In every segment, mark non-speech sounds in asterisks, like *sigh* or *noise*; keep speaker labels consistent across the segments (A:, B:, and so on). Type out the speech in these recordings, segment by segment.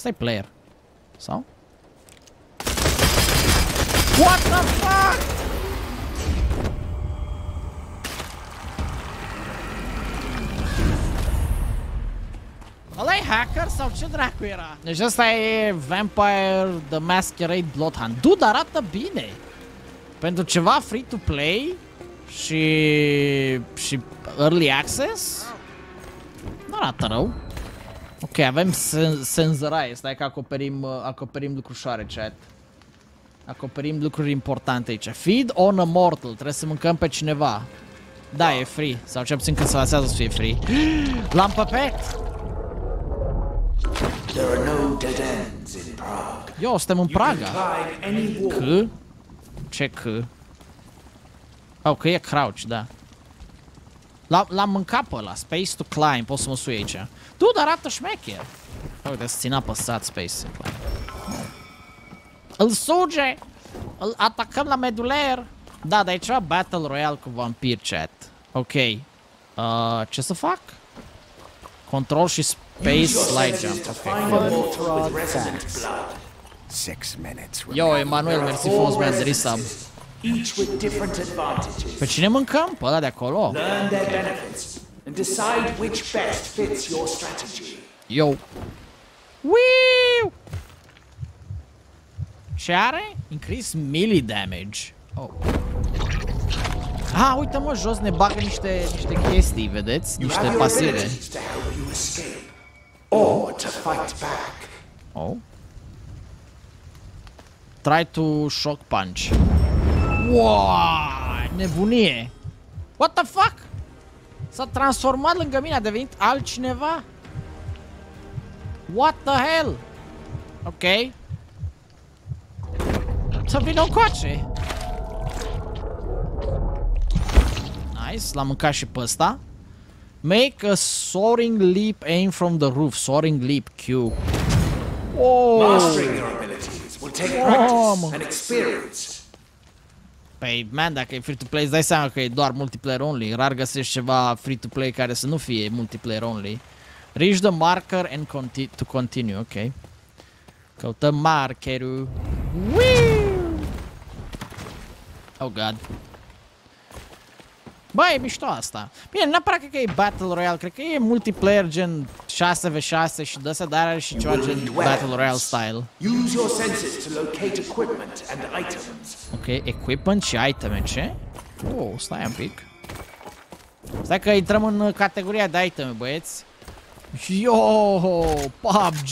A: Ăsta player. Sau? What the fuck? ăla e hacker sau ce dracu era? Deci ăsta e Vampire The Masquerade Bloodhound. Dude, arată bine! Pentru ceva free-to-play și, și early access, nu arată rău. Ok, avem sen senzăraie, stai că acoperim, uh, acoperim lucrușoare, chat. Acoperim lucruri importante aici. Feed on a mortal, trebuie să mâncăm pe cineva. Da, e free, sau ce puțin când se lasează să fie free. *gasps* L-am păpet! Eu, suntem în Praga. C? Ce C? Oh, că e crouch, da. L-am mâncat pe ăla, space to climb, poți să mă sui aici. Dude, arată șmecher. Uite, să țin apăsat space to climb. Îl suge! Îl atacăm la meduler! Da, dar e ceva Battle Royale cu vampir chat. Ok. Uh, ce să fac? Control și space slide jump. Okay. Yo, Emanuel, mersi frumos, mi-a resub. Each with different advantages. Pe cine mâncăm? Pe ăla de acolo. Learn their benefits and decide which best fits your strategy. Yo. Woo! Ce are? Increase melee damage. Oh. Ah, uite mă, jos ne bagă niște, niște chestii, vedeți? Niște pasive. Or to fight back. Oh. Try to shock punch. Wow, nebunie. What the fuck? S-a transformat lângă mine, a devenit altcineva? What the hell? Ok. Să vină încoace. Nice, l-am mâncat și pe ăsta. Make a soaring leap aim from the roof. Soaring leap Q. Oh. Mastering your abilities will take practice and experience. Păi, man, dacă e free-to-play, îți dai seama că e doar multiplayer only. Rar găsești ceva free-to-play care să nu fie multiplayer only. Reach the marker and conti to continue, ok. Căutăm markerul. Whee! Oh, God. Bă, e mișto asta. Bine, neapărat cred că e Battle Royale, cred că e multiplayer gen 6v6 și dă dar are și ceva gen Battle Royale style. Use your senses to locate equipment and items. Ok, equipment și iteme, ce? Oh, stai un pic. Stai că intrăm în categoria de iteme, băieți. Yo, PUBG!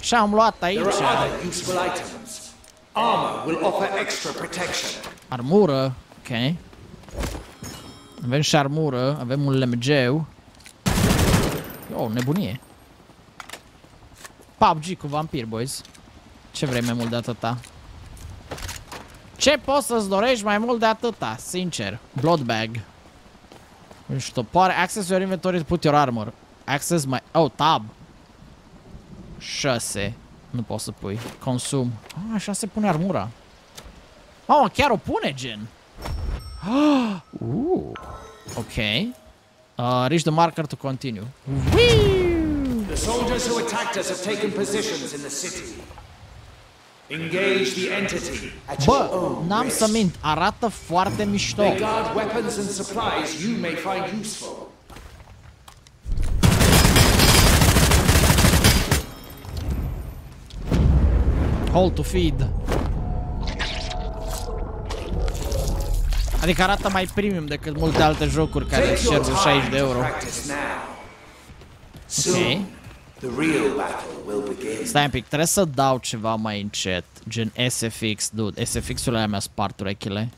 A: Și am luat aici. Armură, ok. Avem și șarmură, avem un lemgeu. Oh, nebunie. PUBG cu vampir, boys. Ce vrei mai mult de atâta? Ce poți să-ți dorești mai mult de atâta? Sincer. Bloodbag. Nu știu, poate access your inventory to put your armor. Access my... Oh, tab. 6. Nu poți să pui. Consum. Ah, așa se pune armura. Oh, chiar o pune, gen. Ooh. Okay. Uh, reach the marker to continue. Whee! The soldiers who attacked us have taken positions in the city. Engage the entity at Bă, n-am să mint, arată foarte mișto. They guard weapons and supplies you may find useful. Hold to feed. Adică arată mai premium decât multe alte jocuri care îți cer 60 de euro. Ok. Stai un pic, trebuie să dau ceva mai încet, gen SFX, dude. SFX-ul ăla mi-a spart urechile.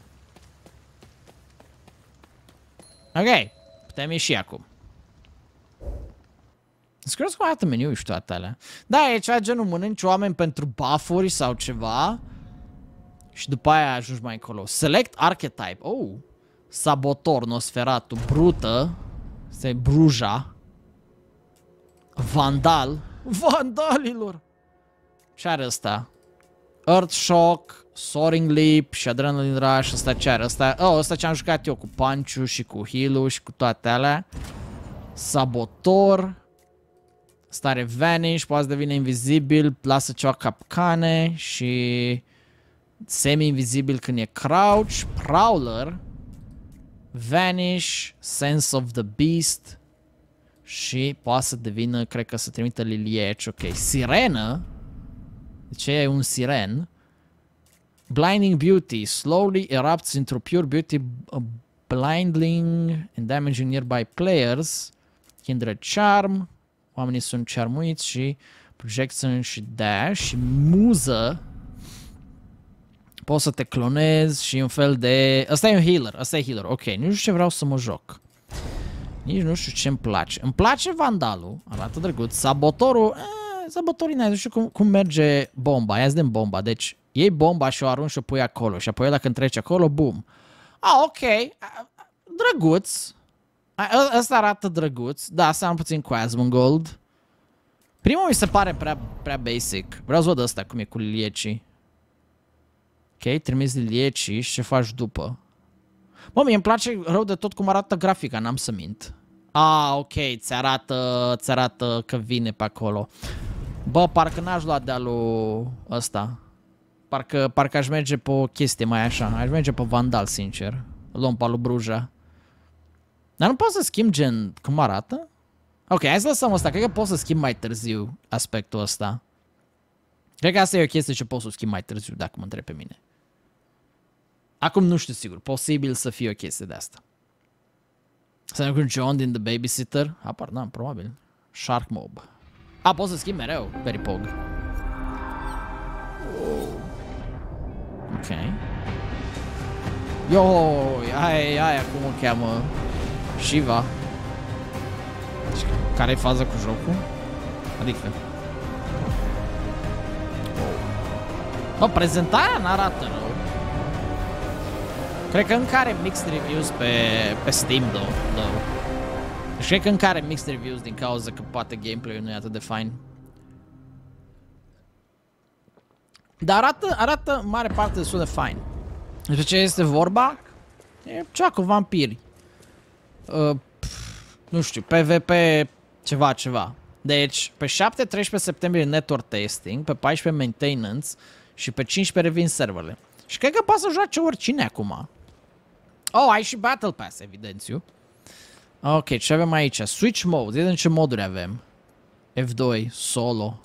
A: Ok, putem ieși acum. Îți curios cum arată meniul și toate alea. Da, e ceva genul mănânci oameni pentru buff-uri sau ceva. Și după aia ajungi mai încolo. Select archetype. Oh. Sabotor, Nosferatu, Brută. Este Bruja. Vandal. Vandalilor! Ce are ăsta? Earth Shock, Soaring Leap și Adrenaline Rush. Ăsta ce are? Ăsta, oh, ăsta ce am jucat eu cu Panciu și cu heal și cu toate alea. Sabotor. Stare Vanish, poate să devine invizibil, lasă ceva capcane și semi-invizibil când e Crouch, Prowler, Vanish, Sense of the Beast și poate să devină, cred că să trimită Lilieci, ok. Sirenă, de ce e un siren? Blinding Beauty slowly erupts into pure beauty, uh, blinding and damaging nearby players. Kindred Charm, oamenii sunt charmuiți și Projection și Dash și Muză. Poți să te clonezi și un fel de... Asta e un healer, asta e healer. Ok, nu știu ce vreau să mă joc. Nici nu știu ce îmi place. Îmi place Vandalul, arată drăguț. Sabotorul, eh, sabotorii n-ai, nu știu cum, cum merge bomba. Ia din bomba, deci iei bomba și o arunci și o pui acolo. Și apoi dacă trece acolo, boom. Ah, ok. Drăguț. Ăsta arată drăguț. Da, seamă puțin cu Asmongold. Primul mi se pare prea, prea basic. Vreau să văd ăsta cum e cu liliecii. Ok, trimis liliecii și ce faci după. Bă, mie îmi place rău de tot cum arată grafica, n-am să mint. Ah, ok, ți arată, ți arată că vine pe acolo. Bă, parcă n-aș lua dealul ăsta. Parcă, parcă aș merge pe o chestie mai așa. Aș merge pe Vandal, sincer. Luăm pe lui Bruja. Dar nu pot să schimb gen cum arată? Ok, hai să lăsăm asta. Cred că pot să schimb mai târziu aspectul ăsta. Cred că asta e o chestie ce pot să schimb mai târziu, dacă mă întreb pe mine. Acum nu știu sigur. Posibil să fie o chestie de asta. Să ne cu John din The Babysitter? Apar, da, probabil. Shark Mob. A, pot să schimb mereu. Very pog. Ok. Yo, aia, aia, cum o cheamă? Shiva. Care e faza cu jocul? Adică... Bă, prezentarea n-arată rău. Cred că încă are mixed reviews pe, pe Steam, though. though. Și cred că încă are mixed reviews din cauza că poate gameplay-ul nu e atât de fine. Dar arată, arată în mare parte destul de fine. Despre ce este vorba? E ceva cu vampiri. Uh, pf, nu știu, PvP ceva, ceva. Deci, pe 7-13 septembrie network testing, pe 14 maintenance și pe 15 revin serverele. Și cred că poate să joace oricine acum. Oh, ai și Battle Pass, evidențiu. Ok, ce avem aici? Switch mode. Vedem ce moduri avem. F2, solo.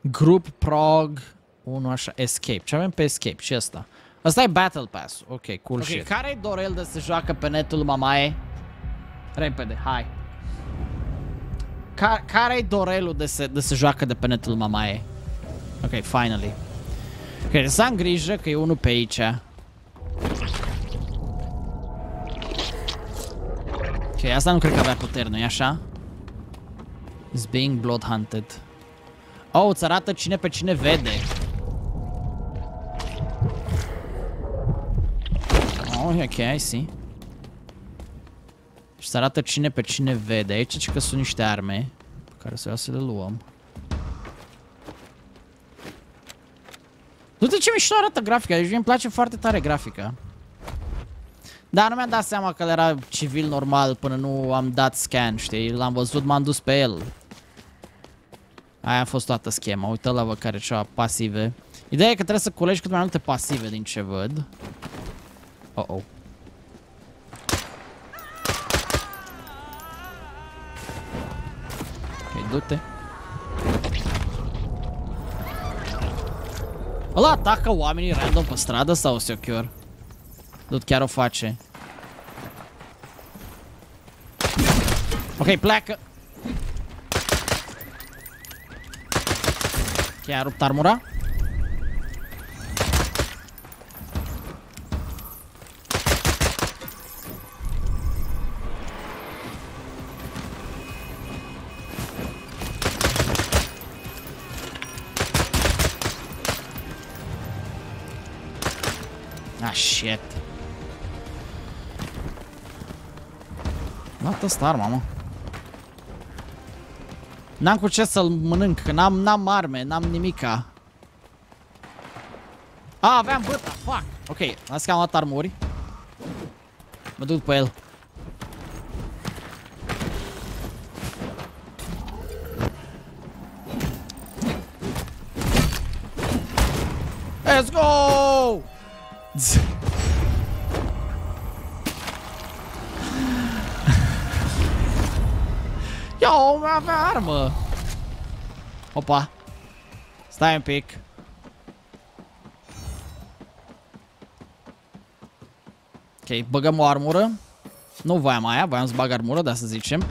A: Group, prog, 1 așa, escape. Ce avem pe escape? Ce asta? Asta e Battle Pass. Ok, cool okay, shit. care e Dorel de se joacă pe netul mamaie? Repede, hai. Ca care e Dorelul de se, de se joacă de pe netul mamaie? Ok, finally. Ok, să am grijă că e unul pe aici. Ok, asta nu cred că avea putere, nu-i așa? Is being blood hunted. Oh, îți arată cine pe cine vede. Oh, ok, I see. Și să arată cine pe cine vede. Aici că sunt niște arme pe care să să le luăm. Nu te ce mișto arată grafica, deci îmi place foarte tare grafica. Dar nu mi-am dat seama că el era civil normal până nu am dat scan, știi? L-am văzut, m-am dus pe el. Aia a fost toată schema. Uite la vă care ceva pasive. Ideea e că trebuie să culegi cât mai multe pasive din ce văd. Oh oh. Ok, du-te. Ăla atacă oamenii random pe stradă sau secure? Du chiar o face. Ok, pleacă. Chiar a rupt armura? Ah, shit. Luat ăsta arma, mă. N-am cu ce să-l mănânc, că n-am arme, n-am nimica. A, aveam băta, fuck! Ok, las că am luat armuri. Mă duc pe el. Let's go! Ia, omul avea armă! Opa! Stai un pic. Ok, băgăm o armură. Nu voiam aia, voiam să bag armură, dar să zicem.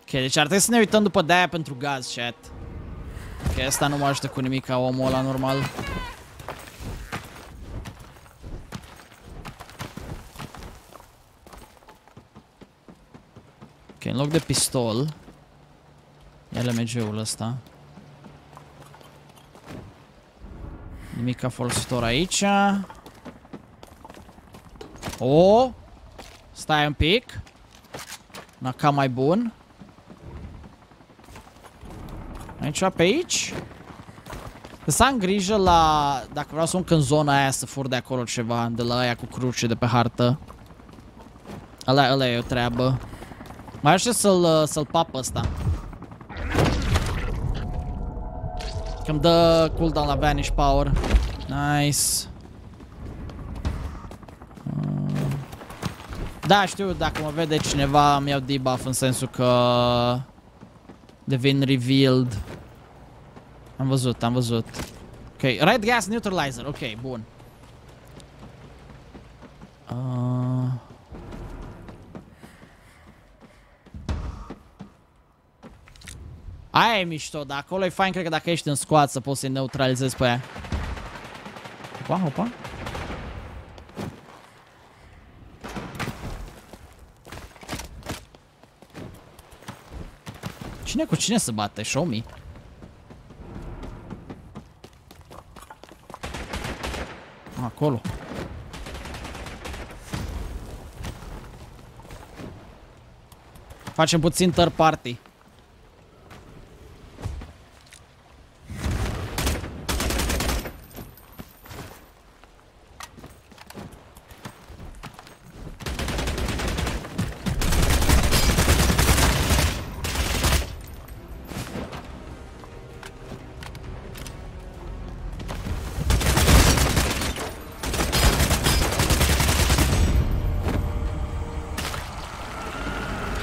A: Ok, deci ar trebui să ne uităm după de pentru gaz, chat. Ok, asta nu mă ajută cu nimic ca omul ăla normal. Ok, în loc de pistol Ia LMG-ul ăsta. Nimic ca folositor aici. O Stai un pic. Na cam mai bun. Aici pe aici. Să am grijă la... Dacă vreau să un în zona aia să fur de acolo ceva De la aia cu cruce de pe hartă. Ăla, ăla e o treabă mai așa să-l să-l pap ăsta. Că-mi dă cooldown la Vanish Power. Nice. Da, știu, dacă mă vede cineva, îmi iau debuff în sensul că devin revealed. Am văzut, am văzut. Ok, Red Gas Neutralizer, ok, bun. Uh... Aia e mișto, dar acolo e fain, cred că dacă ești în squad să poți să-i neutralizezi pe aia. Opa, opa. Cine cu cine se bate? Show me. Acolo. Facem puțin third party.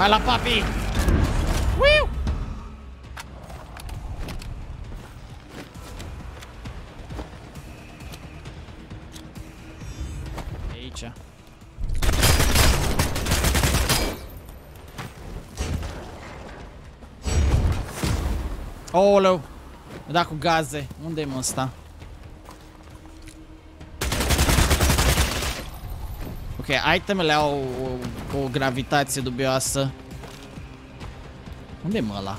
A: Hai la papi! Wiu! Aici. Oleu! Da cu gaze. Unde e mă ăsta? Ok, itemele au o, o gravitație dubioasă. Unde e mă ăla?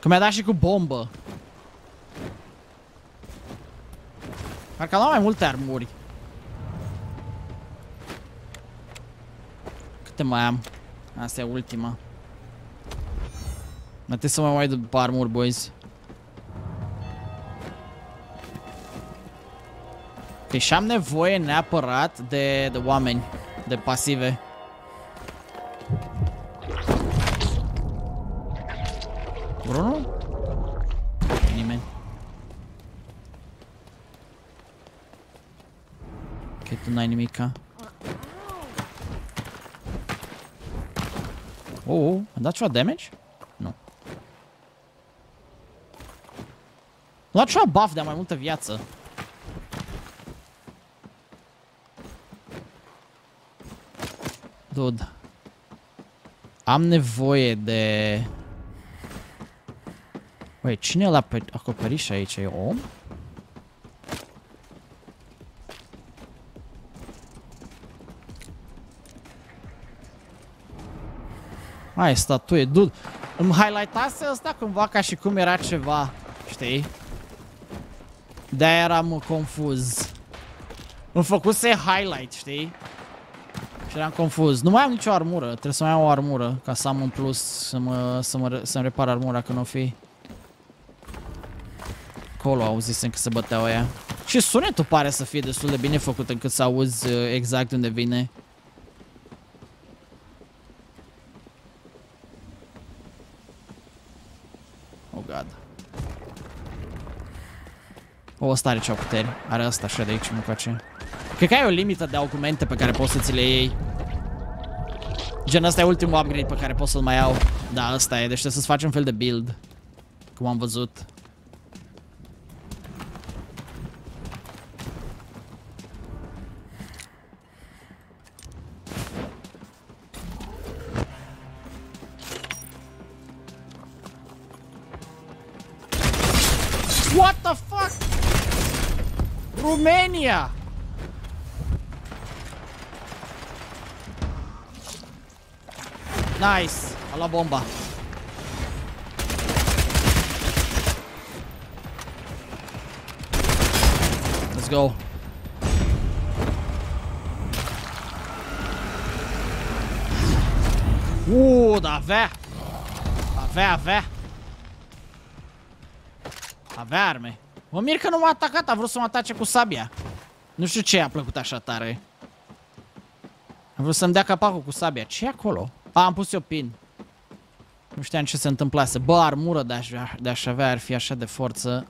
A: Că mi-a dat și cu bombă. Parcă am luat mai multe armuri. Câte mai am? Asta e ultima. Mai trebuie să mă mai după armuri, boys. Ok, și am nevoie neapărat de, de oameni, de pasive. Bruno? Nimeni. Ok, tu n-ai nimica. Oh, oh, a dat ceva damage? Nu. A dat ceva buff de mai multă viață. Dude. Am nevoie de... Ui, cine e la acoperiș aici? E om? Mai statuie, dude. Îmi highlightase ăsta cumva ca și cum era ceva, știi? De-aia eram confuz. Îmi făcuse highlight, știi? Și eram confuz. Nu mai am nicio armură. Trebuie să mai am o armură ca să am un plus să mă, să mă, să-mi repar armura când o fi. acolo auzisem că se băteau aia. Și sunetul pare să fie destul de bine făcut încât să auzi uh, exact unde vine. Oh god. O, ăsta are cea puteri. Are asta așa de aici, încoace. Cred că ai o limită de argumente pe care poți să ți le iei. Gen, ăsta e ultimul upgrade pe care pot să-l mai iau. Da, ăsta e, deci trebuie să-ți faci un fel de build. Cum am văzut. Nice! A luat bomba. Let's go. Uh, da avea! Avea, avea! Avea arme. Mă mir că nu m-a atacat, a vrut să mă atace cu sabia. Nu știu ce a plăcut așa tare. A vrut să-mi dea capacul cu sabia. ce e acolo? A, am pus eu pin. Nu știam ce se întâmplase. Bă, armură de-aș de -aș avea ar fi așa de forță.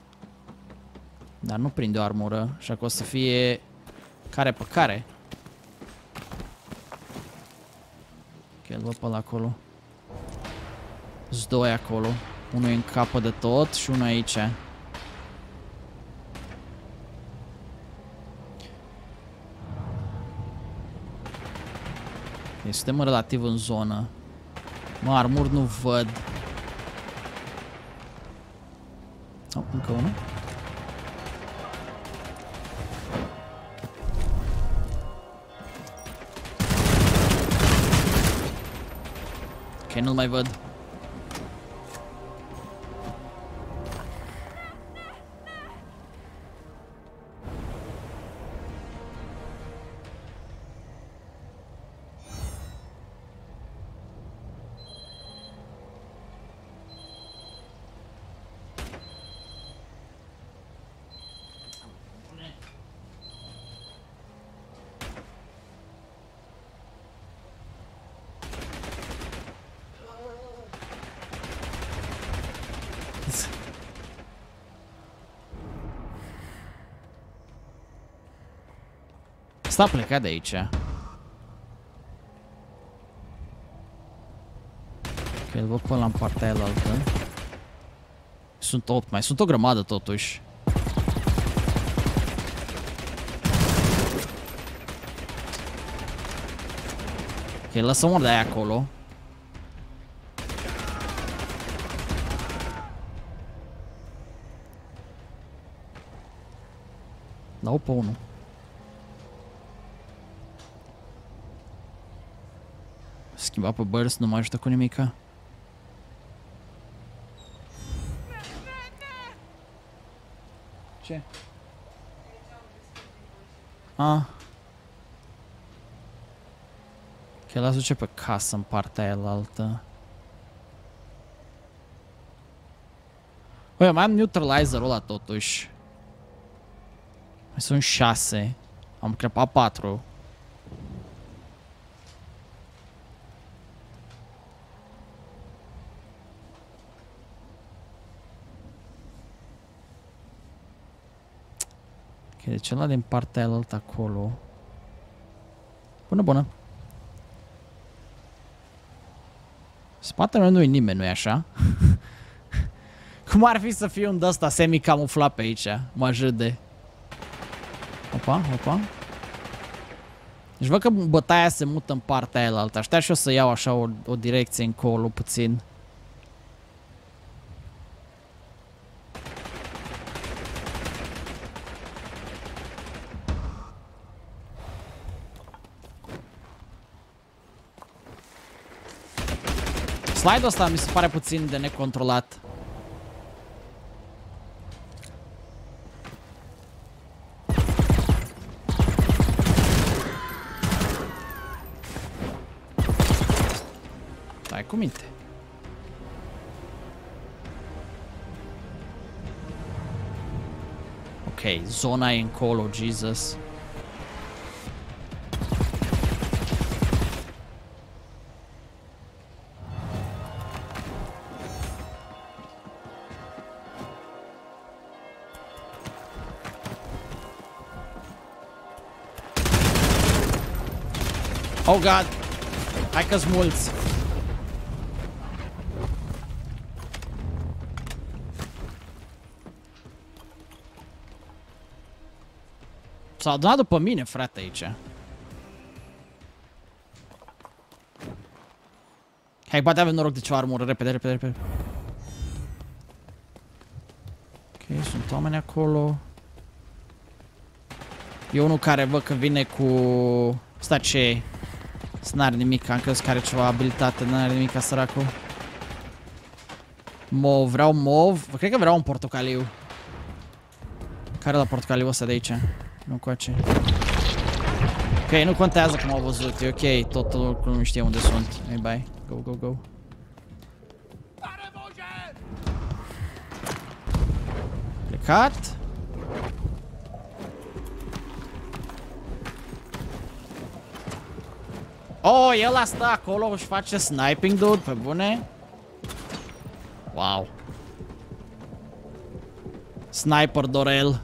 A: Dar nu prinde o armură, așa că o să fie care pe care. Ok, îl văd pe ăla acolo. Sunt doi acolo. Unul e în capă de tot și unul aici. Okay, suntem relativ în zonă. Mă, armur nu văd. Oh, încă unul. Ok, nu-l mai văd. S-a plecat de aici. Ok, îl văd pe ăla în partea aia altă. Sunt 8, mai sunt o grămadă totuși. Ok, lăsăm ori de aia acolo. Dau pe unul. Schimba pe burst nu mă ajută cu nimica. Ce? Ah. Că el duce pe casă în partea aia altă. Băi, mai am neutralizerul ăla totuși. Mai sunt șase. Am crepat patru. Deci ăla din partea aia altă acolo. Bună, bună. Spatele meu nu e nimeni, nu-i așa? *laughs* Cum ar fi să fie un ăsta semi-camuflat pe aici? Mă de. Opa, opa. Deci văd că bătaia se mută în partea aia altă. Aștept și o să iau așa o, o direcție încolo puțin. Slide-ul ăsta mi se pare puțin de necontrolat. Stai cu minte. Ok, zona e încolo, Jesus. Oh god! Hai că-s mulți! S-a adunat după mine, frate, aici. Hai, poate avem noroc de ceva armură. Repede, repede, repede. Ok, sunt oameni acolo. E unul care văd că vine cu... Stai ce N-are nimic, am crezut că are ceva abilitate, n-are nimic ca săracul. Mov, vreau mov. Cred că vreau un portocaliu. Care la portocaliu ăsta de aici? Nu coace. Ok, nu contează cum au văzut, e ok, totul nu știe unde sunt. Hey, bye. Go, go, go. Plecat. Oh, el stă acolo și face sniping, dude, pe bune? Wow. Sniper Dorel.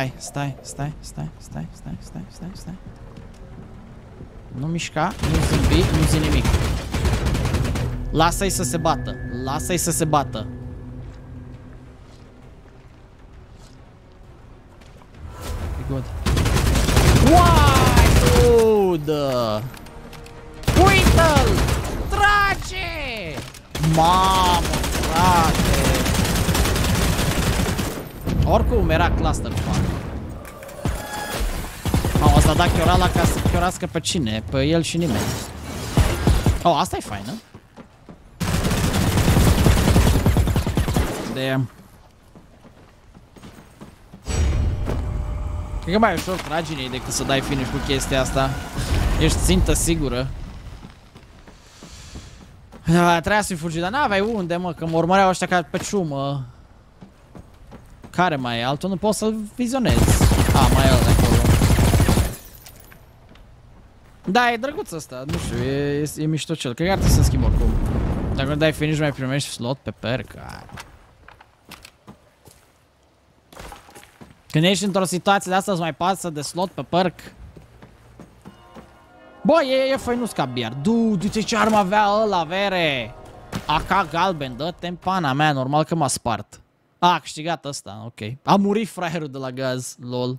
A: Stai, stai, stai, stai, stai, stai, stai, stai, stai, stai. Nu mișca, nu zâmbi, nu zi nimic. Lasă-i să se bată. Lasă-i să se bată. E good. Why, dude? Uite-l! Trage! Mamă, frate! Oricum era cluster farm. Au, asta da chiorala ca să chiorască pe cine? Pe el și nimeni. Oh, asta e faină. Damn. Cred că mai ușor traginei decât să dai finish cu chestia asta. Ești țintă sigură. Ah, trebuia să-i fugi, dar n-aveai unde, mă, că mă urmăreau ăștia ca pe ciumă. Care mai e? Altul nu poți să-l vizionezi. A, mai e ăla acolo. Da, e drăguț ăsta. Nu știu, e, e, e mișto cel. Cred că ar trebui să schimb oricum. Dacă dai finish, mai primești slot pe perk. Când ești într-o situație de asta, îți mai pasă de slot pe perk. Bă, e, e făinuț ca biar. Du, du-te ce armă avea ăla, vere. AK galben, dă-te în pana mea, normal că m-a spart. A, a câștigat ăsta, ok. A murit fraierul de la gaz, lol.